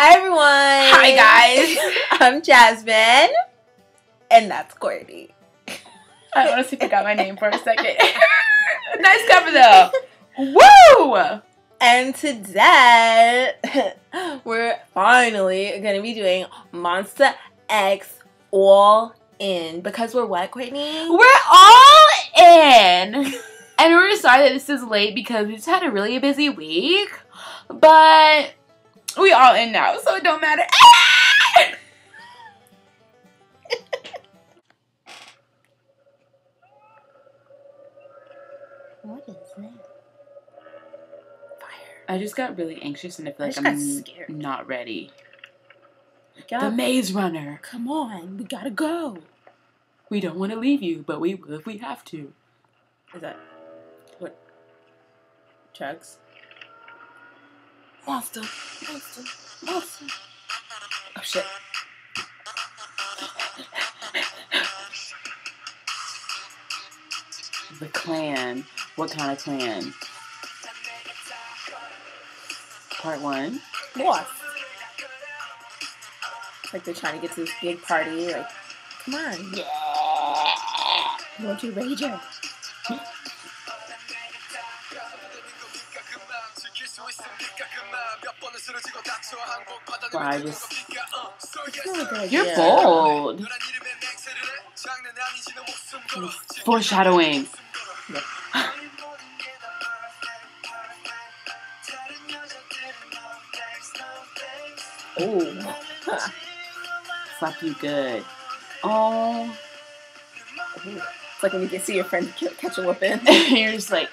Hi everyone. Hi guys. I'm Jasmine, and that's Cortney. I honestly forgot my name for a second. nice cover though. Woo! And today we're finally gonna be doing Monsta X All In because we're what, Cortney? We're all in. And we're sorry that this is late because we just had a really busy week. But we all in now, so it don't matter. What is that? Fire. I just got really anxious and I feel I like just I'm not ready. The maze runner. come on, we gotta go. We don't want to leave you, but we will if we have to. Is that what? Drugs? Monster, monster, monster. Oh shit. The clan. What kind of clan? Part one. Lost. Like they're trying to get to this big party. Like, come on. Yeah. Don't you rage rager? Wow, I just It's not a good you're bold. Foreshadowing. Oh. Fuck you good. Oh, It's like when you can see your friend catch a whooping. you're just like.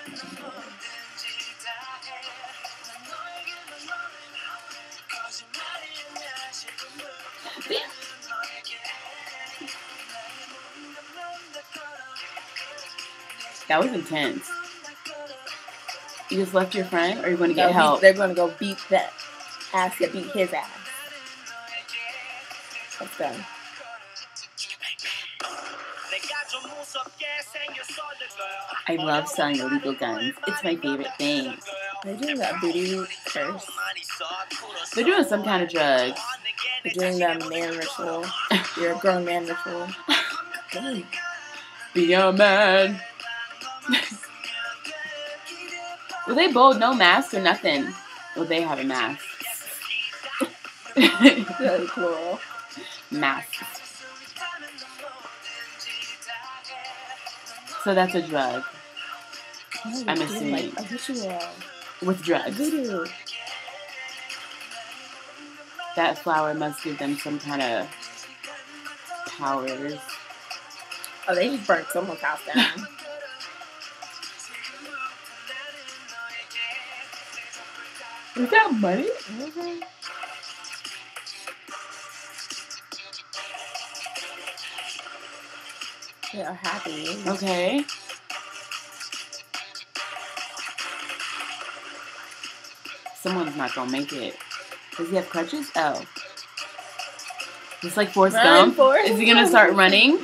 That was intense. You just left your friend, or you're going to get he- help? They're going to go beat that ass that beat his ass. Let's go. I love selling illegal guns. It's my favorite thing. They're doing that booty curse. They're doing some kind of drugs. They're doing that man ritual. You're a grown man ritual. Be a man. Were they bold? No mask or nothing? Well, they have a mask. Really cool. Masks. So that's a drug Oh, I'm assuming. Like a ritual. with drugs. Voodoo. That flower must give them some kind of powers. Oh, they just burnt someone's house down. Is that money? Mhm. They are happy. Okay. Someone's not gonna make it. Does he have crutches? Oh. Just like Forrest Run, Gump. Forrest Is he gonna start running?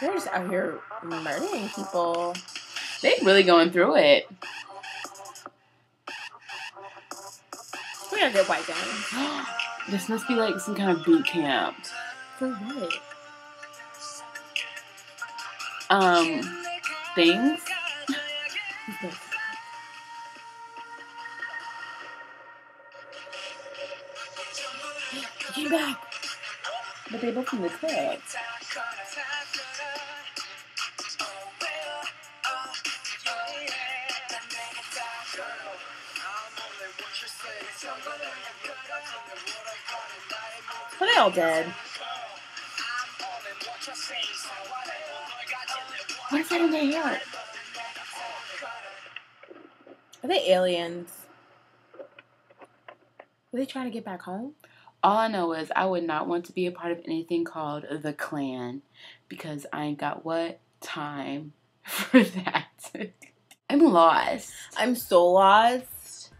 They're just out here murdering people. They're really going through it. We gotta get white guns. this must be like some kind of boot camp. For what? Um, things. Came back. But they both in the club. Are they all dead? What is that in their hair? Are they aliens? Are they trying to get back home? All I know is I would not want to be a part of anything called the clan because I ain't got what time for that. I'm lost. I'm so lost.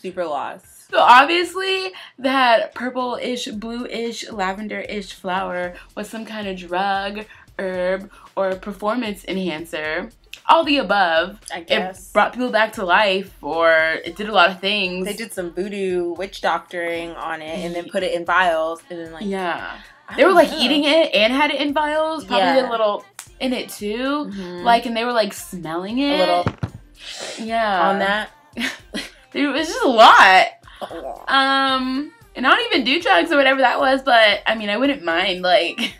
Super lost. So obviously that purple-ish, blue-ish, lavender-ish flower was some kind of drug herb or performance enhancer. All the above. I It brought people back to life, or it did a lot of things. they did some voodoo witch doctoring on it and then put it in vials and then like yeah. I They were like know. eating it and had it in vials. Probably Yeah. did a little in it too. Mhm. Like, and they were like smelling it. a little Yeah. on that. It was just a lot. Oh. Um, and I don't even do drugs or whatever that was, but I mean, I wouldn't mind like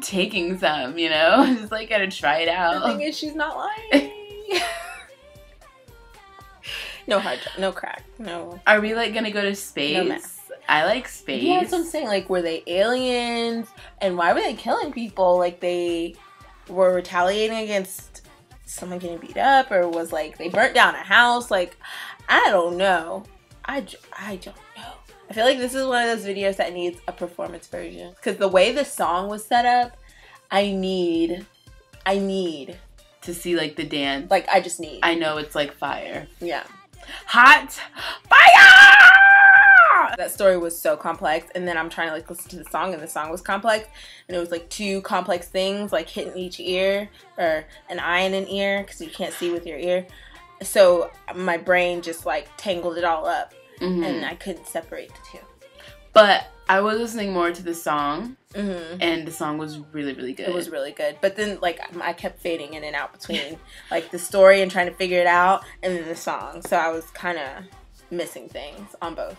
taking some, you know, just like gotta try it out. The thing is, she's not lying. no hard, no crack, no. Are we like gonna go to space? No. I like space. Yeah, that's what I'm saying. Like, were they aliens? And why were they killing people? Like, they were retaliating against someone getting beat up, or was like they burnt down a house? Like, I don't know. I, j- I don't know. I feel like this is one of those videos that needs a performance version because the way the song was set up, I need, I need, to see like the dance. like, I just need. I know it's like fire. yeah. Hot fire! that story was so complex and then i'm trying to like listen to the song and the song was complex and it was like two complex things like hitting each ear or an eye in an ear because you can't see with your ear so my brain just like tangled it all up Mhm. and i couldn't separate the two. But I was listening more to the song, mm-hmm. and the song was really, really good. it was really good but then like i kept fading in and out between like the story and trying to figure it out and then the song so i was kind of missing things on both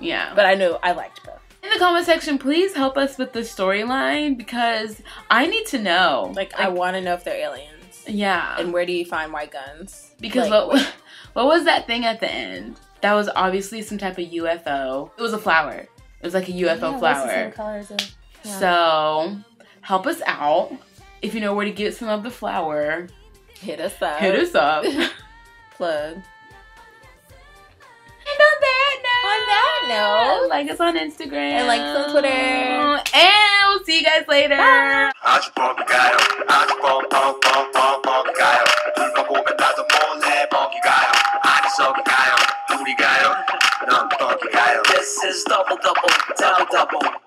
yeah. but i know i liked both in the comment section, please help us with the storyline because I need to know. like, i want to know if they're aliens yeah. and where do you find white guns Because Like, what what was that thing at the end? That was obviously some type of UFO. It was a flower. It was like a UFO flower. yeah. So help us out. If you know where to get some of the flower, hit us up. hit us up. and Plug. on that note, On that note, like us on Instagram and like us on Twitter. And we'll see you guys later. 아 this is double, double, double, double.